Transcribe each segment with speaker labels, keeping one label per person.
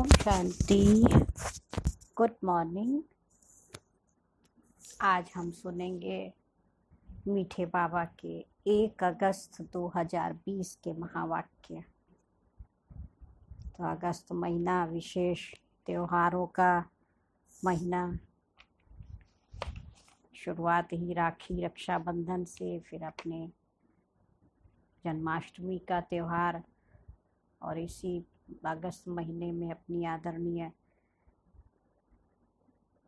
Speaker 1: Om Shanti good morning आज हम सुनेंगे मीठे बाबा के एक अगस्त 2020 के महावाक्य। तो अगस्त महीना विशेष त्योहारों का महीना। शुरुआत ही राखी रक्षाबंधन से, फिर अपने जन्माष्टमी का त्यौहार। और इसी अगस्त महीने में अपनी आदरणीय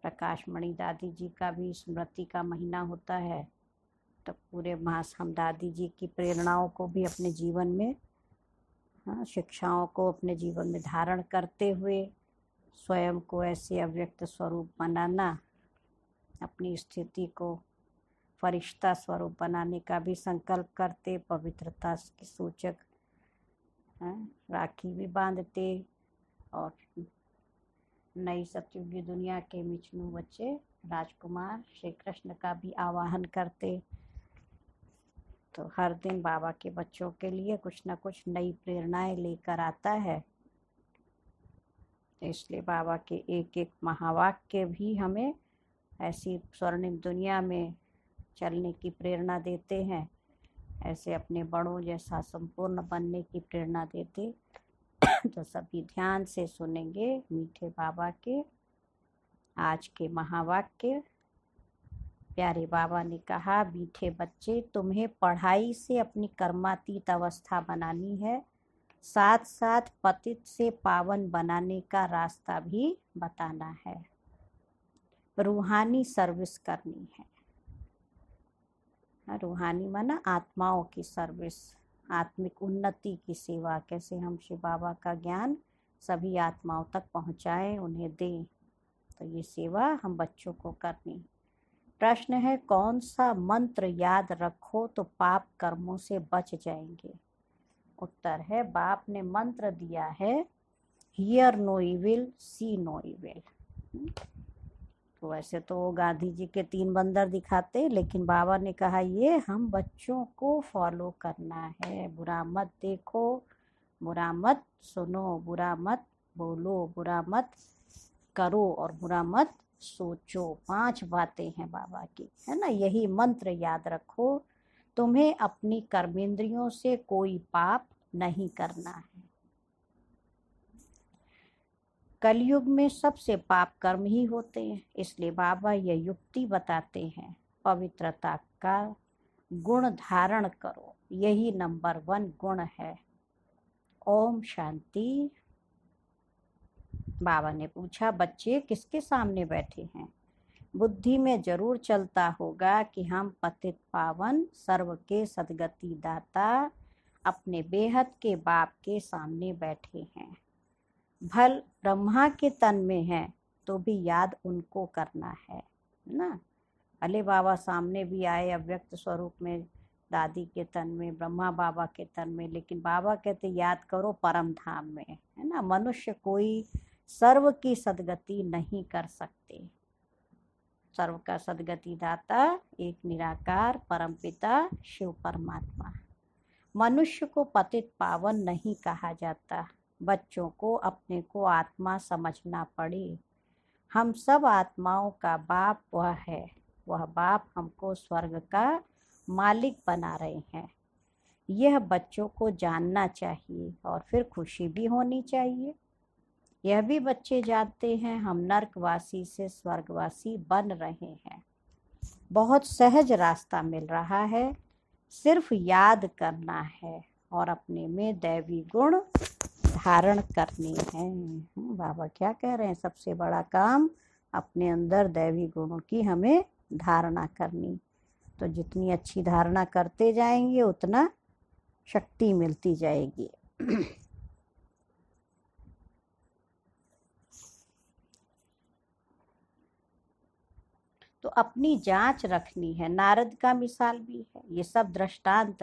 Speaker 1: प्रकाश मणि दादी जी का भी स्मृति का महीना होता है तो पूरे मास हम दादी जी की प्रेरणाओं को भी अपने जीवन में हाँ शिक्षाओं को अपने जीवन में धारण करते हुए, स्वयं को ऐसे अव्यक्त स्वरूप बनाना, अपनी स्थिति को फरिश्ता स्वरूप बनाने का भी संकल्प करते, पवित्रता के सूचक राखी भी बांधते और नई सतयुगी दुनिया के मिचनू बच्चे राजकुमार श्री कृष्ण का भी आवाहन करते। तो हर दिन बाबा के बच्चों के लिए कुछ ना कुछ नई प्रेरणाएँ लेकर आता है। इसलिए बाबा के एक एक महावाक्य भी हमें ऐसी स्वर्णिम दुनिया में चलने की प्रेरणा देते हैं। ऐसे अपने बड़ों जैसा संपूर्ण बनने की प्रेरणा देते। तो सभी ध्यान से सुनेंगे मीठे बाबा के, आज के महावाक्य। प्यारे बाबा ने कहा, मीठे बच्चे, तुम्हें पढ़ाई से अपनी कर्मातीत अवस्था बनानी है। साथ साथ पतित से पावन बनाने का रास्ता भी बताना है। रूहानी सर्विस करनी है। रूहानी माना आत्माओं की सर्विस आत्मिक उन्नति की सेवा, कैसे हम शिव बाबा का ज्ञान सभी आत्माओं तक पहुँचाएँ, उन्हें दें। तो ये सेवा हम बच्चों को करनी प्रश्न है, कौन सा मंत्र याद रखो तो पाप कर्मों से बच जाएँगे? उत्तर है, बाप ने मंत्र दिया है hear no evil see no evil वैसे तो गांधी जी के तीन बंदर दिखाते, लेकिन बाबा ने कहा, ये हम बच्चों को फॉलो करना है। बुरा मत देखो, बुरा मत सुनो, बुरा मत बोलो, बुरा मत करो और बुरा मत सोचो। पाँच बातें हैं बाबा की, है ना? यही मंत्र याद रखो। तुम्हें अपनी कर्मेंद्रियों से कोई पाप नहीं करना है। कलयुग में सबसे पाप कर्म ही होते हैं, इसलिए बाबा यह युक्ति बताते हैं, पवित्रता का गुण धारण करो, यही नंबर वन गुण है। ओम शांति। बाबा ने पूछा, बच्चे किसके सामने बैठे हैं? बुद्धि में ज़रूर चलता होगा कि हम पतित पावन, सर्व के सदगति दाता, अपने बेहद के बाप के सामने बैठे हैं। भल ब्रह्मा के तन में है तो भी याद उनको करना है ना? भले बाबा सामने भी आए अव्यक्त स्वरूप में, दादी के तन में, ब्रह्मा बाबा के तन में, लेकिन बाबा कहते, याद करो परम धाम में है ना? मनुष्य कोई सर्व की सदगति नहीं कर सकते। सर्व का सदगति दाता, एक निराकार परम पिता, शिव परमात्मा। मनुष्य को पतित पावन नहीं कहा जाता। बच्चों को अपने को आत्मा समझना पड़े। हम सब आत्माओं का बाप वह है। वह बाप हमको स्वर्ग का मालिक बना रहे हैं। यह बच्चों को जानना चाहिए और फिर खुशी भी होनी चाहिए। यह भी बच्चे जानते हैं, हम नर्कवासी से स्वर्गवासी बन रहे हैं। बहुत सहज रास्ता मिल रहा है। सिर्फ़ याद करना है और अपने में दैवी गुण धारण करनी है। हम्म, बाबा क्या कह रहे हैं? सबसे बड़ा काम अपने अंदर दैवी गुणों की हमें धारणा करनी। तो जितनी अच्छी धारणा करते जाएँगे उतना शक्ति मिलती जाएगी। तो अपनी जाँच रखनी है। नारद का मिसाल भी है। ये सब दृष्टांत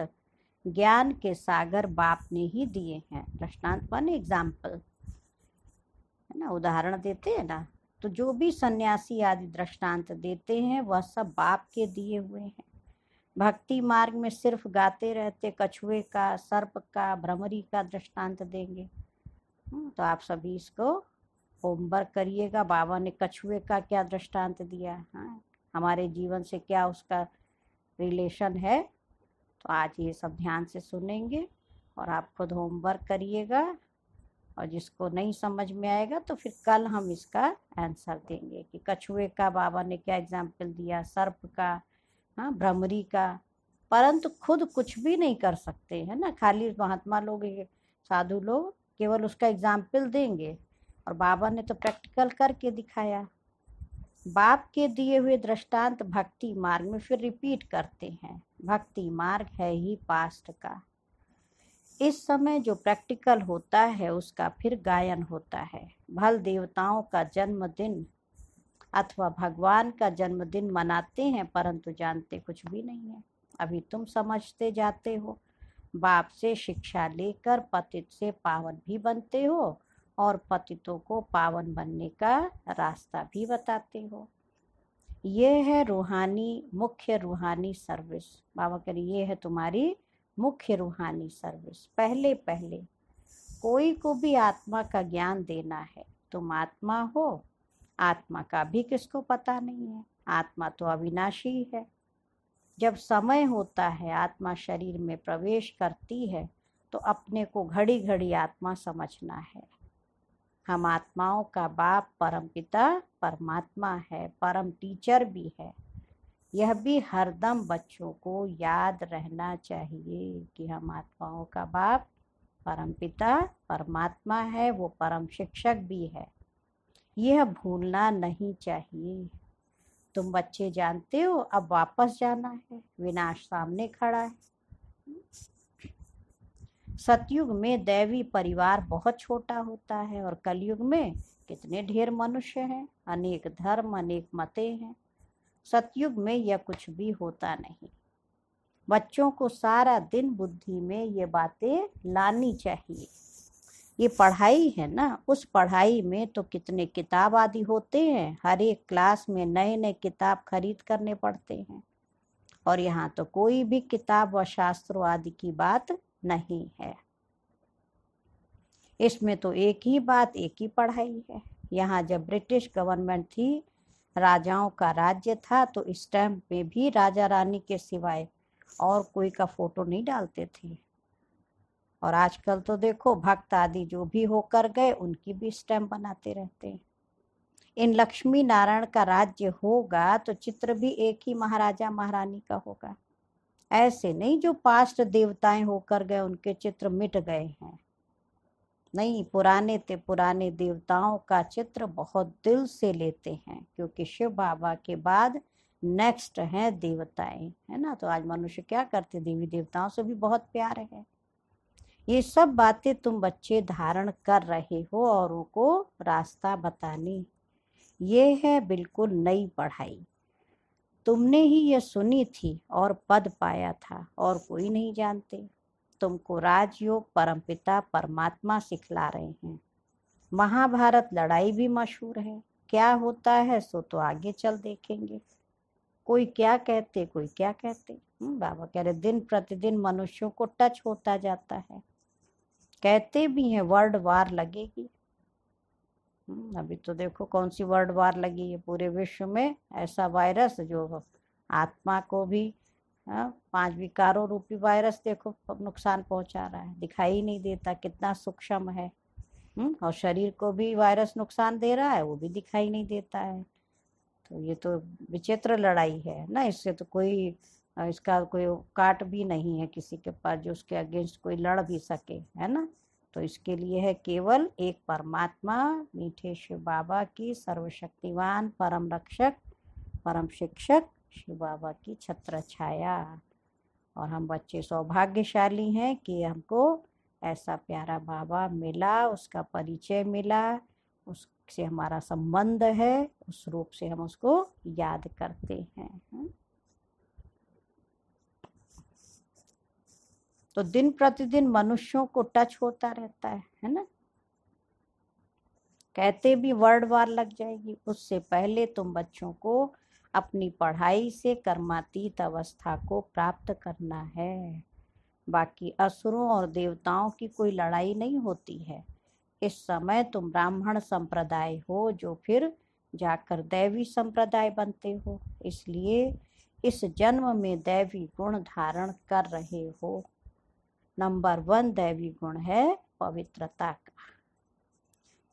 Speaker 1: ज्ञान के सागर बाप ने ही दिए हैं। दृष्टांत वन एग्ज़ाम्पल है ना? उदाहरण देते हैं ना? तो जो भी सन्यासी आदि दृष्टांत देते हैं वह सब बाप के दिए हुए हैं। भक्ति मार्ग में सिर्फ़ गाते रहते कछुए का सर्प का भ्रमरी का दृष्टांत देंगे। हम्म, तो आप सभी इसको होमवर्क करिएगा। बाबा ने कछुए का क्या दृष्टांत दिया? हाँ हमारे जीवन से क्या उसका रिलेशन है? तो आज ये सब ध्यान से सुनेंगे और आप खुद होमवर्क करिएगा और जिसको नहीं समझ में आएगा तो फिर कल हम इसका आंसर देंगे कि कछुए का बाबा ने क्या एग्ज़ाम्पल दिया, सर्प का हाँ भ्रमरी का। परंतु खुद कुछ भी नहीं कर सकते, है ना? खाली महात्मा लोग, साधु लोग केवल उसका एग्ज़ाम्पल देंगे और बाबा ने तो प्रैक्टिकल करके दिखाया। बाप के दिए हुए दृष्टांत भक्ति मार्ग में फिर रिपीट करते हैं। भक्ति मार्ग है ही पास्ट का। इस समय जो प्रैक्टिकल होता है, उसका फिर गायन होता है। भल देवताओं का जन्मदिन अथवा भगवान का जन्मदिन मनाते हैं, परंतु जानते कुछ भी नहीं है। अभी तुम समझते जाते हो। बाप से शिक्षा लेकर पतित से पावन भी बनते हो और पतितों को पावन बनने का रास्ता भी बताते हो। ये है रूहानी, मुख्य रूहानी सर्विस। बाबा कह रही ये है तुम्हारी मुख्य रूहानी सर्विस। पहले पहले, कोई को भी आत्मा का ज्ञान देना है, तुम आत्मा हो, आत्मा का भी किसको पता नहीं है? आत्मा तो अविनाशी है। जब समय होता है, आत्मा शरीर में प्रवेश करती है तो अपने को घड़ी घड़ी आत्मा समझना है। हम आत्माओं का बाप परम पिता, परमात्मा है, परम टीचर भी है। यह भी हरदम बच्चों को याद रहना चाहिए कि हम आत्माओं का बाप, परम पिता, परमात्मा है, वो परम शिक्षक भी है। यह भूलना नहीं चाहिए। तुम बच्चे जानते हो, अब वापस जाना है, विनाश सामने खड़ा है। सतयुग में दैवी परिवार बहुत छोटा होता है और कलयुग में कितने ढेर मनुष्य हैं? अनेक धर्म, अनेक मते हैं। सतयुग में यह कुछ भी होता नहीं। बच्चों को सारा दिन बुद्धि में ये बातें लानी चाहिए। ये पढ़ाई है ना? उस पढ़ाई में तो कितने किताब आदि होते हैं। हर एक क्लास में नए नए किताब खरीद करने पड़ते हैं। और यहाँ तो कोई भी किताब व शास्त्रों आदि की बात नहीं है। इसमें तो एक ही बात, एक ही पढ़ाई है। यहाँ जब ब्रिटिश गवर्नमेंट थी, राजाओं का राज्य था तो टाइम में भी राजा रानी के सिवाय और कोई का फ़ोटो नहीं डालते थे। और आजकल तो देखो, भक्त आदि जो भी होकर गए, उनकी भी स्टैम्प बनाते रहते हैं। इन लक्ष्मी नारायण का राज्य होगा तो चित्र भी एक ही महाराजा, महारानी का होगा। ऐसे नहीं जो पास्ट देवताएँ होकर गए, उनके चित्र मिट गए हैं। नहीं, पुराने ते पुराने देवताओं का चित्र बहुत दिल से लेते हैं, क्योंकि शिव बाबा के बाद नेक्स्ट है देवताएँ, है ना? तो आज मनुष्य क्या करते? देवी देवताओं से भी बहुत प्यार है। ये सब बातें तुम बच्चे धारण कर रहे हो और उनको रास्ता बतानी। ये है बिल्कुल नई पढ़ाई। तुमने ही ये सुनी थी और पद पाया था और कोई नहीं जानते। तुमको राजयोग परमपिता परमात्मा सिखला रहे हैं। महाभारत लड़ाई भी मशहूर है। क्या होता है सो तो आगे चल देखेंगे। कोई क्या कहते कोई क्या कहते। हम्म, बाबा कह रहे दिन प्रतिदिन मनुष्यों को टच होता जाता है। कहते भी हैं वर्ल्ड वार लगेगी। अभी तो देखो कौन सी वर्ल्ड वार लगी है पूरे विश्व में ऐसा वायरस जो आत्मा को भी हाँ, पाँच विकारों रूपी वायरस देखो नुकसान पहुँचा रहा है दिखाई नहीं देता कितना सूक्ष्म है। हम्म, और शरीर को भी वायरस नुकसान दे रहा है वो भी दिखाई नहीं देता है। तो ये तो विचित्र लड़ाई है ना इससे तो कोई इसका कोई काट भी नहीं है किसी के पास जो उसके अगेंस्ट कोई लड़ भी सके है ना? तो इसके लिए है केवल एक परमात्मा, मीठे शिव बाबा की सर्वशक्तिवान परम रक्षक, परम शिक्षक, शिव बाबा की छत्र छाया। और हम बच्चे सौभाग्यशाली हैं कि हमको ऐसा प्यारा बाबा मिला, उसका परिचय मिला, उससे हमारा संबंध है, उस रूप से हम उसको याद करते हैं। तो दिन प्रतिदिन मनुष्यों को टच होता रहता है है ना? कहते भी वर्ड वार लग जाएगी, उससे पहले तुम बच्चों को अपनी पढ़ाई से कर्मातीत अवस्था को प्राप्त करना है। बाकी असुरों और देवताओं की कोई लड़ाई नहीं होती है। इस समय तुम ब्राह्मण संप्रदाय हो, जो फिर जाकर दैवी संप्रदाय बनते हो। इसलिए इस जन्म में दैवी गुण धारण कर रहे हो। नंबर वन दैवी गुण है पवित्रता का।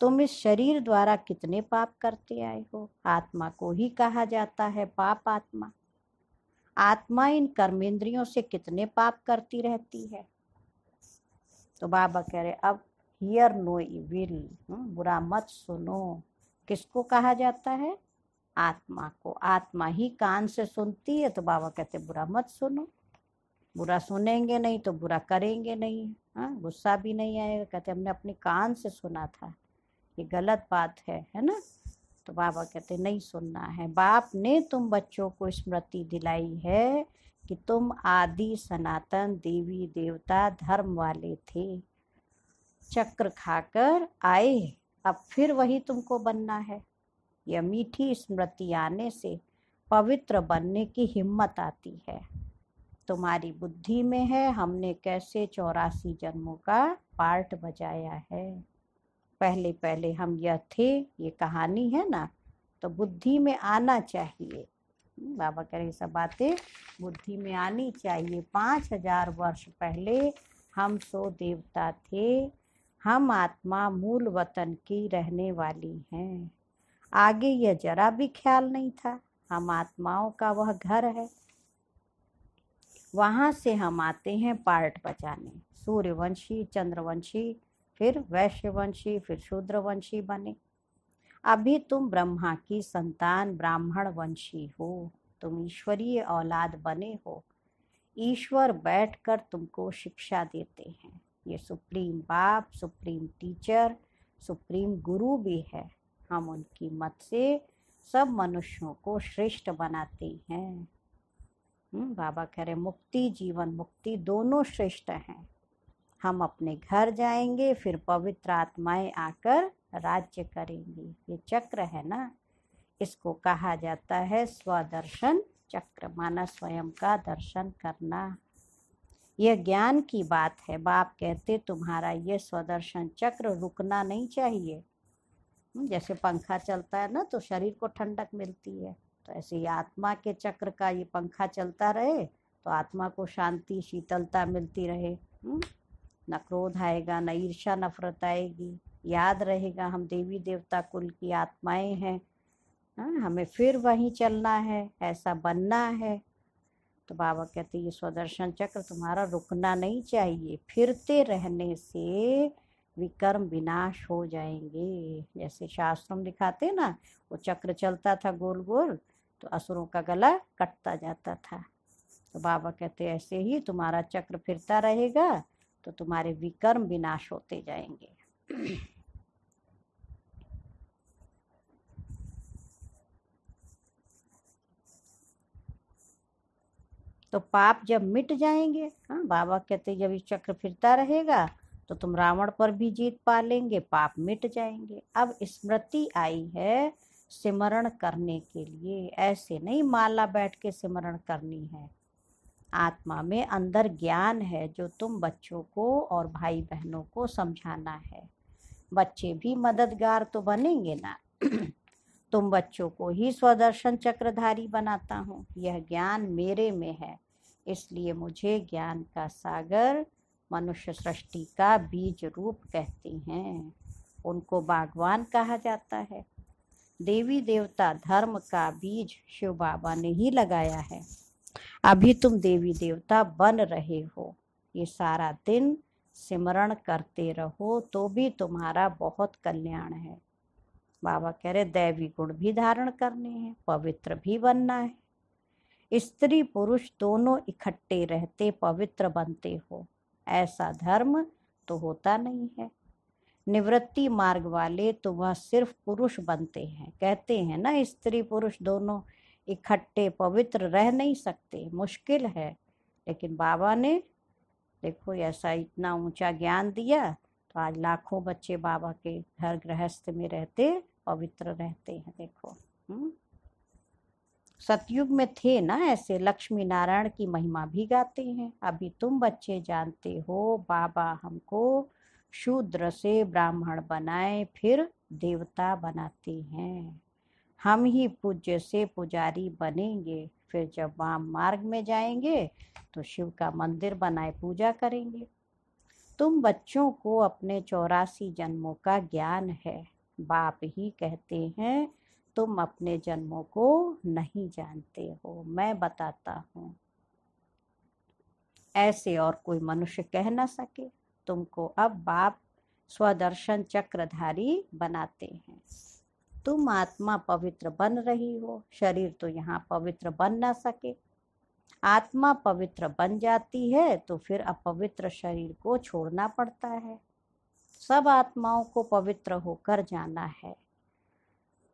Speaker 1: तुम इस शरीर द्वारा कितने पाप करते आए हो? आत्मा को ही कहा जाता है पाप आत्मा। आत्मा इन कर्मेंद्रियों से कितने पाप करती रहती है? तो बाबा कह रहे, अब हियर नो विल बुरा मत सुनो। किसको कहा जाता है? आत्मा को। आत्मा ही कान से सुनती है तो बाबा कहते, बुरा मत सुनो। बुरा सुनेंगे नहीं तो बुरा करेंगे नहीं हाँ गुस्सा भी नहीं आएगा। कहते हमने अपने कान से सुना था, ये गलत बात है है ना? तो बाबा कहते, नहीं सुनना है। बाप ने तुम बच्चों को स्मृति दिलाई है कि तुम आदि सनातन देवी देवता धर्म वाले थे। चक्र खाकर आए, अब फिर वही तुमको बनना है। यह मीठी स्मृति आने से पवित्र बनने की हिम्मत आती है। तुम्हारी बुद्धि में है, हमने कैसे चौरासी जन्मों का पार्ट बजाया है? पहले पहले हम यह थे, ये कहानी है ना तो बुद्धि में आना चाहिए। बाबा कह रहे सब बातें बुद्धि में आनी चाहिए। पाँच हज़ार वर्ष पहले हम सो देवता थे, हम आत्मा मूल वतन की रहने वाली हैं। आगे यह जरा भी ख्याल नहीं था, हम आत्माओं का वह घर है। वहाँ से हम आते हैं पार्ट बचाने। सूर्यवंशी, चंद्रवंशी, फिर वैश्यवंशी, फिर शूद्रवंशी बने। अभी तुम ब्रह्मा की संतान ब्राह्मण वंशी हो। तुम ईश्वरीय औलाद बने हो। ईश्वर बैठकर तुमको शिक्षा देते हैं। ये सुप्रीम बाप, सुप्रीम टीचर, सुप्रीम गुरु भी है। हम उनकी मत से सब मनुष्यों को श्रेष्ठ बनाते हैं। बाबा कह रहे मुक्ति जीवन मुक्ति दोनों श्रेष्ठ हैं। हम अपने घर जाएँगे फिर पवित्र आत्माएँ आकर राज्य करेंगी। ये चक्र है ना? इसको कहा जाता है स्वदर्शन चक्र माना स्वयं का दर्शन करना। यह ज्ञान की बात है। बाप कहते तुम्हारा ये स्वदर्शन चक्र रुकना नहीं चाहिए। हम्म, जैसे पंखा चलता है ना तो शरीर को ठंडक मिलती है। तो ऐसे ही आत्मा के चक्र का ये पंखा चलता रहे तो आत्मा को शांति शीतलता मिलती रहे। हम्म, न क्रोध आएगा न ईर्षा नफरत आएगी। याद रहेगा हम देवी देवता कुल की आत्माएँ हैं। हाँ हमें फिर वहीं चलना है ऐसा बनना है। तो बाबा कहते ये स्वदर्शन चक्र तुम्हारा रुकना नहीं चाहिए। फिरते रहने से विकर्म विनाश हो जाएँगे। जैसे शास्त्रों दिखाते ना वो चक्र चलता था गोल गोल तो असुरों का गला कटता जाता था। तो बाबा कहते, ऐसे ही तुम्हारा चक्र फिरता रहेगा तो तुम्हारे विकर्म विनाश होते जाएँगे। तो पाप जब मिट जाएँगे हाँ बाबा कहते, जब इस चक्र फिरता रहेगा तो तुम रावण पर भी जीत पा लेंगे, पाप मिट जाएँगे। अब स्मृति आई है सिमरण करने के लिए, ऐसे नहीं माला बैठ के सिमरण करनी है। आत्मा में अंदर ज्ञान है जो तुम बच्चों को और भाई बहनों को समझाना है। बच्चे भी मददगार तो बनेंगे ना। तुम बच्चों को ही स्वदर्शन चक्रधारी बनाता हूँ। यह ज्ञान मेरे में है। इसलिए मुझे ज्ञान का सागर, मनुष्य सृष्टि का बीज रूप कहते हैं। उनको बागवान कहा जाता है। देवी देवता धर्म का बीज शिव बाबा ने ही लगाया है। अभी तुम देवी देवता बन रहे हो। ये सारा दिन सिमरण करते रहो तो भी तुम्हारा बहुत कल्याण है। बाबा कह रहे, दैवी गुण भी धारण करने हैं, पवित्र भी बनना है। स्त्री पुरुष दोनों इकट्ठे रहते पवित्र बनते हो। ऐसा धर्म तो होता नहीं है। निवृत्ति मार्ग वाले तो वह सिर्फ़ पुरुष बनते हैं। कहते हैं ना, स्त्री पुरुष दोनों इकट्ठे पवित्र रह नहीं सकते। मुश्किल है। लेकिन बाबा ने, देखो ऐसा इतना ऊँचा ज्ञान दिया तो आज लाखों बच्चे बाबा के घर गृहस्थ में रहते, पवित्र रहते हैं, देखो। हम्म। सतयुग में थे ना ऐसे लक्ष्मी नारायण की महिमा भी गाते हैं। अभी तुम बच्चे जानते हो, बाबा हमको शूद्र से ब्राह्मण बनाए, फिर देवता बनाते हैं। हम ही पूज्य से पुजारी बनेंगे, फिर जब वाम मार्ग में जाएँगे तो शिव का मंदिर बनाए पूजा करेंगे। तुम बच्चों को अपने चौरासी जन्मों का ज्ञान है। बाप ही कहते हैं, तुम अपने जन्मों को नहीं जानते हो। मैं बताता हूँ। ऐसे और कोई मनुष्य कह ना सके। तुमको अब बाप स्वदर्शन चक्रधारी बनाते हैं। तुम आत्मा पवित्र बन रही हो, शरीर तो यहाँ पवित्र बन ना सके। आत्मा पवित्र बन जाती है तो फिर अपवित्र शरीर को छोड़ना पड़ता है। सब आत्माओं को पवित्र होकर जाना है।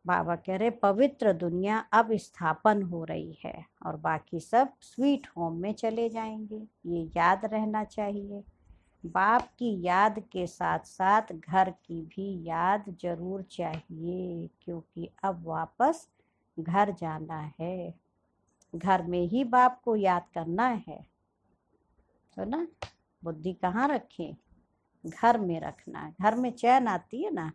Speaker 1: बाबा कह रहे, पवित्र दुनिया अब स्थापन हो रही है और बाकी सब स्वीट होम में चले जाएँगे। ये याद रहना चाहिए। बाप की याद के साथ साथ घर की भी याद ज़रूर चाहिए, क्योंकि अब वापस घर जाना है। घर में ही बाप को याद करना है। तो ना, बुद्धि कहाँ रखें? घर में रखना। घर में चैन आती है ना,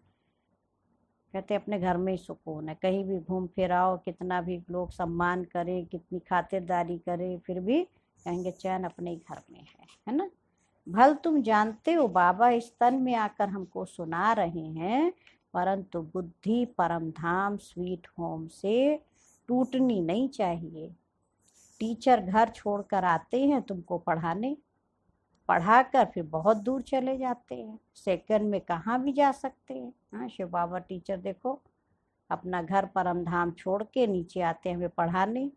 Speaker 1: कहते अपने घर में ही सुकून है। कहीं भी घूम फिर आओ, कितना भी लोग सम्मान करें, कितनी खातिरदारी करें, फिर भी कहेंगे, चैन अपने ही घर में है। है ना? भल तुम जानते हो, बाबा इस तन में आकर हमको सुना रहे हैं, परंतु बुद्धि परम धाम स्वीट होम से टूटनी नहीं चाहिए। टीचर घर छोड़कर आते हैं तुमको पढ़ाने। पढ़ाकर फिर बहुत दूर चले जाते हैं। सेकंड में कहाँ भी जा सकते हैं? हाँ शिव बाबा टीचर देखो, अपना घर परम धाम छोड़ के नीचे आते हैं वे पढ़ाने।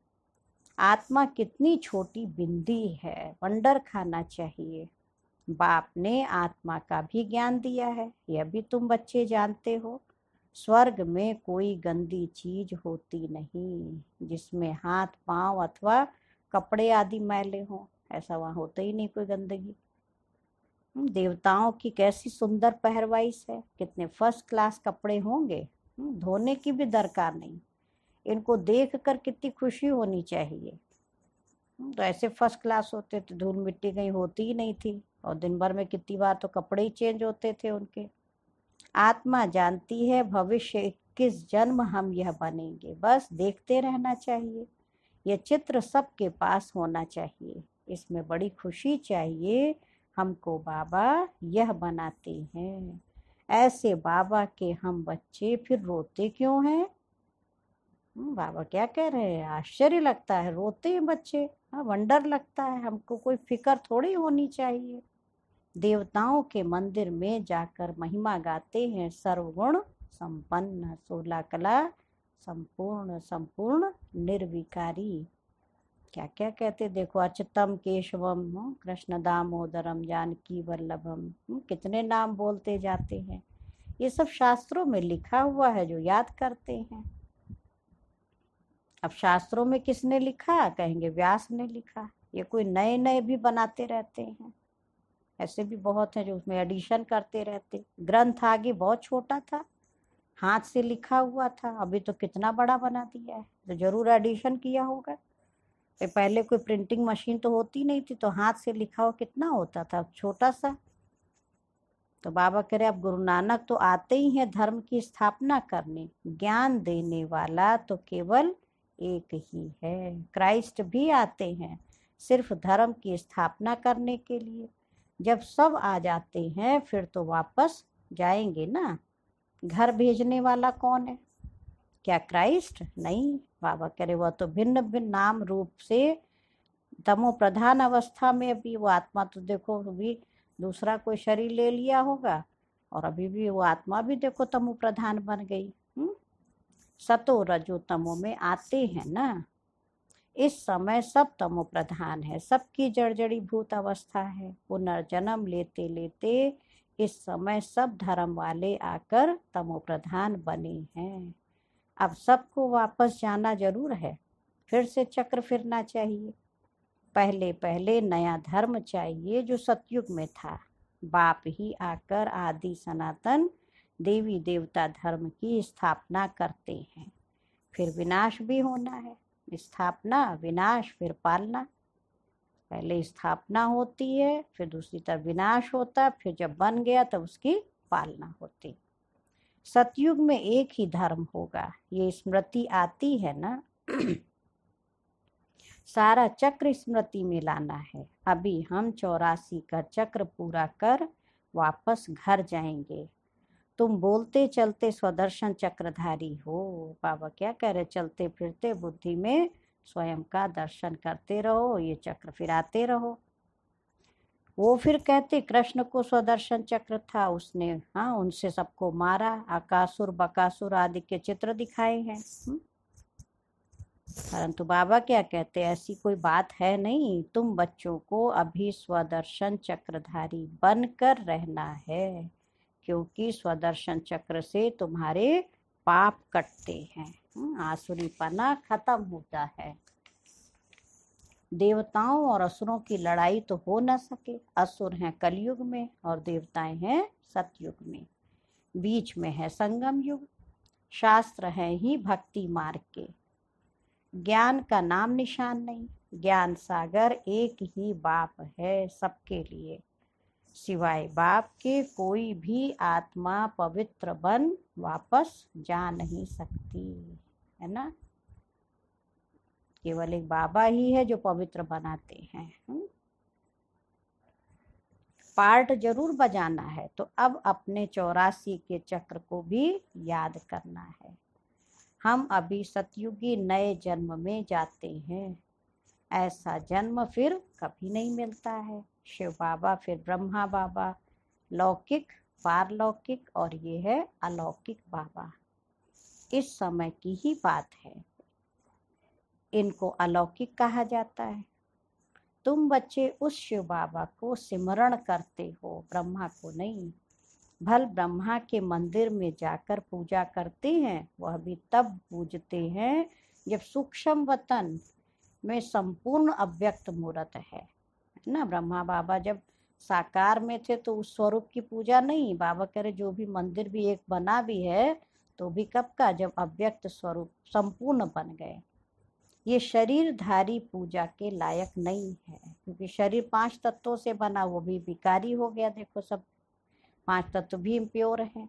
Speaker 1: आत्मा कितनी छोटी बिंदी है, वंडर खाना चाहिए। बाप ने आत्मा का भी ज्ञान दिया है यह भी तुम बच्चे जानते हो। स्वर्ग में कोई गंदी चीज़ होती नहीं जिसमें हाथ पाँव अथवा कपड़े आदि मैले हों ऐसा वहाँ होता ही नहीं कोई गंदगी। हम्म, देवताओं की कैसी सुंदर पहरवाइश है कितने फ़र्स्ट क्लास कपड़े होंगे। हम्म, धोने की भी दरकार नहीं। इनको देख कर कितनी खुशी होनी चाहिए। तो ऐसे फ़र्स्ट क्लास होते तो धूल मिट्टी कहीं होती ही नहीं थी। और दिन भर में कितनी बार तो कपड़े ही चेंज होते थे उनके। आत्मा जानती है, भविष्य किस जन्म हम यह बनेंगे। बस देखते रहना चाहिए। यह चित्र सबके पास होना चाहिए। इसमें बड़ी खुशी चाहिए। हमको बाबा यह बनाते हैं। ऐसे बाबा के हम बच्चे फिर रोते क्यों हैं? बाबा क्या कह रहे हैं? आश्चर्य लगता है। रोते हैं बच्चे। हाँ वंडर लगता है। हमको कोई फ़िक्र थोड़ी होनी चाहिए। देवताओं के मंदिर में जाकर महिमा गाते हैं। सर्वगुण संपन्न सोलह कला संपूर्ण संपूर्ण, निर्विकारी। क्या क्या कहते देखो अचतम केशवम कृष्ण, दामोदरम, जानकी, वल्लभम कितने नाम बोलते जाते हैं। ये सब शास्त्रों में लिखा हुआ है जो याद करते हैं। अब शास्त्रों में किसने लिखा? कहेंगे व्यास ने लिखा। ये कोई नए नए भी बनाते रहते हैं। ऐसे भी बहुत हैं जो उसमें एडिशन करते रहते। ग्रंथ आगे बहुत छोटा था। हाथ से लिखा हुआ था। अभी तो कितना बड़ा बना दिया है। तो ज़रूर एडिशन किया होगा। तो पहले कोई प्रिंटिंग मशीन तो होती नहीं थी तो हाथ से लिखा हो कितना होता था? छोटा सा। तो बाबा कह रहे, अब गुरु नानक तो आते ही हैं धर्म की स्थापना करने। ज्ञान देने वाला तो केवल एक ही है। क्राइस्ट भी आते हैं सिर्फ़ धर्म की स्थापना करने के लिए। जब सब आ जाते हैं, फिर तो वापस जाएँगे ना? घर भेजने वाला कौन है? क्या क्राइस्ट? नहीं। बाबा कह रहे, वह तो भिन्न भिन्न नाम रूप से तमो प्रधान अवस्था में अभी वो आत्मा तो देखो भी दूसरा कोई शरीर ले लिया होगा और अभी भी वो आत्मा भी देखो तमो प्रधान बन गई। सतो रजो तमो में आते हैं ना? इस समय सब तमो प्रधान है। सबकी जड़जड़ी भूत अवस्था है। पुनर्जन्म लेते लेते इस समय सब धर्म वाले आकर तमो प्रधान बने हैं। अब सबको वापस जाना ज़रूर है। फिर से चक्र फिरना चाहिए। पहले पहले नया धर्म चाहिए जो सतयुग में था। बाप ही आकर आदि सनातन देवी देवता धर्म की स्थापना करते हैं। फिर विनाश भी होना है। स्थापना, विनाश, फिर पालना। पहले स्थापना होती है, फिर दूसरी तरफ़ विनाश होता फिर जब बन गया तब उसकी पालना होती। सतयुग में एक ही धर्म होगा। ये स्मृति आती है ना? सारा चक्र स्मृति में लाना है। अभी हम चौरासी का चक्र पूरा कर वापस घर जाएँगे। तुम बोलते चलते स्वदर्शन चक्रधारी हो। बाबा क्या कह रहे चलते फिरते बुद्धि में स्वयं का दर्शन करते रहो, ये चक्र फिराते रहो। वो फिर कहते, कृष्ण को स्वदर्शन चक्र था, उसने हाँ उनसे सबको मारा आकासुर बकासुर आदि के चित्र दिखाए हैं। हम्म। परंतु बाबा क्या कहते, ऐसी कोई बात है नहीं, तुम बच्चों को अभी स्वदर्शन चक्रधारी बनकर रहना है। क्योंकि स्वदर्शन चक्र से तुम्हारे पाप कटते हैं। हम्म, आसुरी पना खत्म होता है। देवताओं और असुरों की लड़ाई तो हो न सके। असुर हैं कलयुग में और देवताएँ हैं सतयुग में। बीच में है संगम युग। शास्त्र है ही भक्ति मार्ग के। ज्ञान का नाम निशान नहीं। ज्ञान सागर एक ही बाप है सबके लिए। सिवाय बाप के कोई भी आत्मा पवित्र बन वापस जा नहीं सकती, है ना? केवल एक बाबा ही है जो पवित्र बनाते हैं हम्म। पार्ट ज़रूर बजाना है तो अब अपने चौरासी के चक्र को भी याद करना है। हम अभी सतयुगी नए जन्म में जाते हैं, ऐसा जन्म फिर कभी नहीं मिलता है। शिव बाबा, फिर ब्रह्मा बाबा, लौकिक, पारलौकिक और ये है अलौकिक बाबा। इस समय की ही बात है। इनको अलौकिक कहा जाता है। तुम बच्चे उस शिव बाबा को सिमरण करते हो, ब्रह्मा को नहीं। भल ब्रह्मा के मंदिर में जाकर पूजा करते हैं, वह भी तब पूजते हैं जब सूक्ष्म वतन में संपूर्ण अव्यक्त मूर्त है। ना ब्रह्मा बाबा जब साकार में थे तो उस स्वरूप की पूजा नहीं। बाबा कह रहे, जो भी मंदिर भी एक बना भी है तो भी कब का? जब अव्यक्त स्वरूप संपूर्ण बन गए। ये शरीरधारी पूजा के लायक नहीं है, क्योंकि शरीर पाँच तत्वों से बना, वो भी विकारी हो गया। देखो सब, पाँच तत्व भी प्योर है।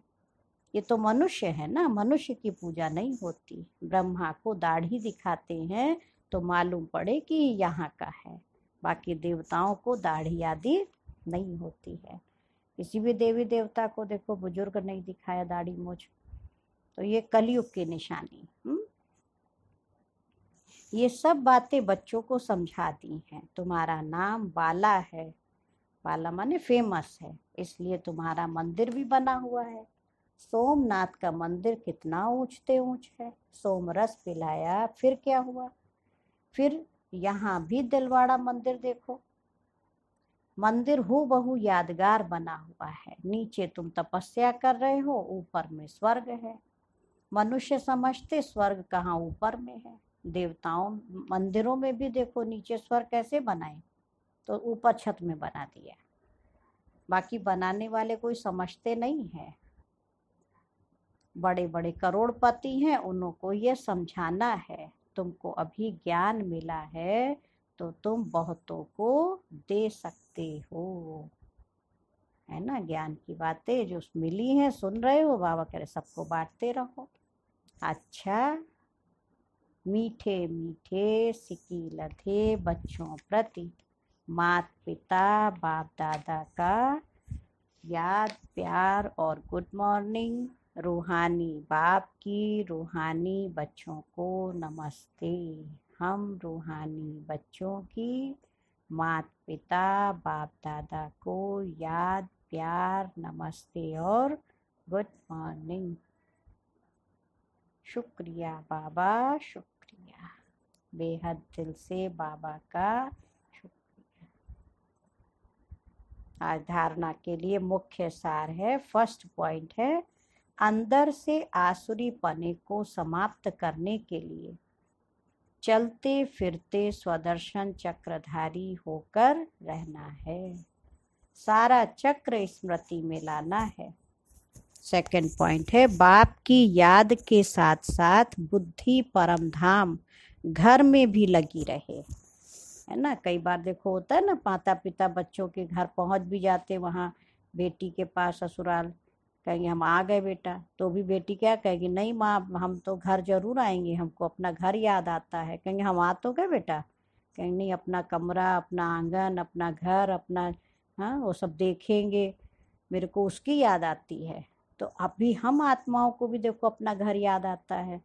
Speaker 1: ये तो मनुष्य है ना, मनुष्य की पूजा नहीं होती। ब्रह्मा को दाढ़ी दिखाते हैं तो मालूम पड़े कि यहाँ का है। बाकी देवताओं को दाढ़ी आदि नहीं होती है। किसी भी देवी देवता को देखो, बुज़ुर्ग नहीं दिखाया दाढ़ी मोछ तो ये कलयुग की निशानी हुँ? ये सब बातें बच्चों को समझा दी हैं। तुम्हारा नाम बाला है। बाला माने फ़ेमस है। इसलिए तुम्हारा मंदिर भी बना हुआ है। सोमनाथ का मंदिर कितना ऊंचते ऊंच है। सोमरस पिलाया, फिर क्या हुआ? फिर यहाँ भी दिलवाड़ा मंदिर देखो। मंदिर हो बहु यादगार बना हुआ है। नीचे तुम तपस्या कर रहे हो, ऊपर में स्वर्ग है। मनुष्य समझते स्वर्ग कहाँ ऊपर में है। देवताओं मंदिरों में भी देखो, नीचे स्वर्ग कैसे बनाए? तो ऊपर छत में बना दिया। बाकी बनाने वाले कोई समझते नहीं है। बड़े बड़े करोड़पति हैं, उनको ये समझाना है। तुमको अभी ज्ञान मिला है तो तुम बहुतों को दे सकते हो। है ना? ज्ञान की बातें जो मिली हैं, सुन रहे हो, बाबा कह रहे, सबको बांटते रहो। अच्छा मीठे मीठे, सिकी लधे, बच्चों प्रति मात पिता बाप दादा का याद, प्यार और गुड मॉर्निंग। रूहानी बाप की रूहानी बच्चों को नमस्ते। हम रूहानी बच्चों की मात पिता बाप दादा को याद, प्यार, नमस्ते और गुड मॉर्निंग। शुक्रिया बाबा, शुक्रिया। बेहद दिल से बाबा का शुक्रिया। आज धारणा के लिए मुख्य सार है, फ़र्स्ट पॉइंट है अंदर से आसुरी पने को समाप्त करने के लिए चलते फिरते स्वदर्शन चक्रधारी होकर रहना है। सारा चक्र स्मृति में लाना है। सेकंड पॉइंट है, बाप की याद के साथ साथ बुद्धि परम धाम घर में भी लगी रहे। है ना? कई बार देखो होता है ना माता पिता बच्चों के घर पहुँच भी जाते वहाँ बेटी के पास ससुराल कहेंगे, हम आ गए बेटा। तो भी बेटी क्या कहेगी, नहीं माँ हम तो घर ज़रूर आएँगे, हमको अपना घर याद आता है। कहेंगे, हम आ तो गए बेटा? कहेंगे, नहीं, अपना कमरा, अपना आँगन, अपना घर, अपना हाँ वो सब देखेंगे। मेरे को उसकी याद आती है। तो अभी हम आत्माओं को भी देखो अपना घर याद आता है।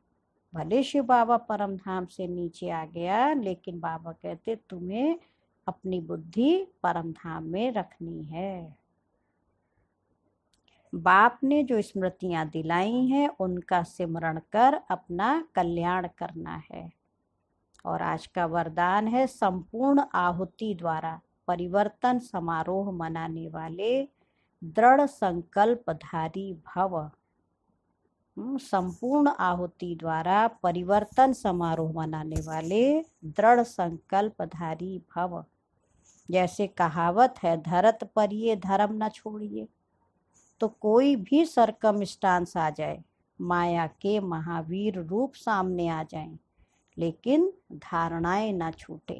Speaker 1: भले शिव बाबा परम धाम से नीचे आ गया, लेकिन बाबा कहते, तुम्हें अपनी बुद्धि परम धाम में रखनी है। बाप ने जो स्मृतियाँ दिलाई हैं उनका सिमरण कर अपना कल्याण करना है। और आज का वरदान है संपूर्ण आहुति द्वारा परिवर्तन समारोह मनाने वाले दृढ़ संकल्पधारी भव। हम्म, संपूर्ण आहुति द्वारा परिवर्तन समारोह मनाने वाले दृढ़ संकल्पधारी भव। जैसे कहावत है धरत परिये धर्म न छोड़िए। तो कोई भी सरकम स्टांस आ जाए माया के महावीर रूप सामने आ जाएँ, लेकिन धारणाएँ ना छूटे।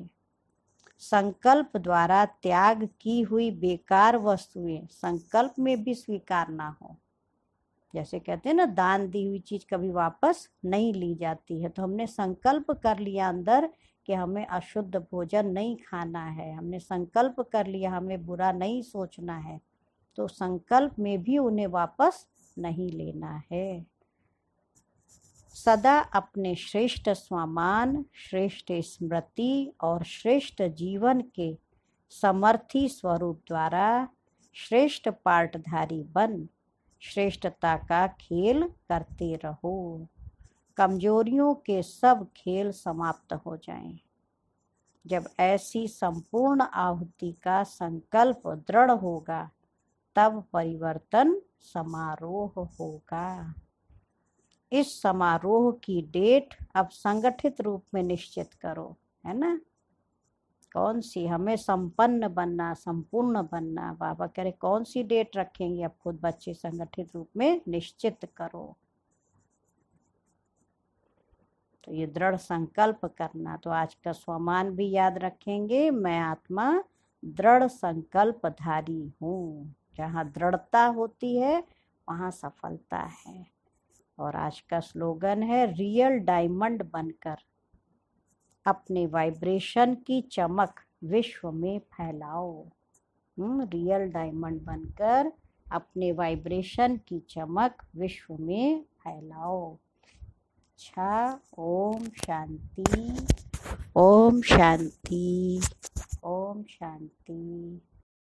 Speaker 1: संकल्प द्वारा त्याग की हुई बेकार वस्तुएँ संकल्प में भी स्वीकार ना हो। जैसे कहते हैं ना दान दी हुई चीज़ कभी वापस नहीं ली जाती है तो हमने संकल्प कर लिया अंदर कि हमें अशुद्ध भोजन नहीं खाना है हमने संकल्प कर लिया हमें बुरा नहीं सोचना है। तो संकल्प में भी उन्हें वापस नहीं लेना है सदा अपने श्रेष्ठ स्वामान, श्रेष्ठ स्मृति और श्रेष्ठ जीवन के समर्थी स्वरूप द्वारा श्रेष्ठ पाठधारी बन, श्रेष्ठता का खेल करते रहो कमजोरियों के सब खेल समाप्त हो जाएँ। जब ऐसी संपूर्ण आहुति का संकल्प दृढ़ होगा तब परिवर्तन समारोह होगा। इस समारोह की डेट अब संगठित रूप में निश्चित करो, है ना? कौन सी? हमें संपन्न बनना, संपूर्ण बनना। बाबा कह रहे, कौन सी डेट रखेंगे? अब खुद बच्चे संगठित रूप में निश्चित करो। तो ये दृढ़ संकल्प करना। तो आज का स्वमान भी याद रखेंगे। मैं आत्मा दृढ़ संकल्पधारी हूँ। जहाँ दृढ़ता होती है, वहाँ सफलता है। और आज का स्लोगन है, रियल डायमंड बनकर, अपने वाइब्रेशन की चमक विश्व में फैलाओ। रियल डायमंड बनकर, अपने वाइब्रेशन की चमक विश्व में फैलाओ। अच्छा ओम शांति ओम शांति ओम शांति।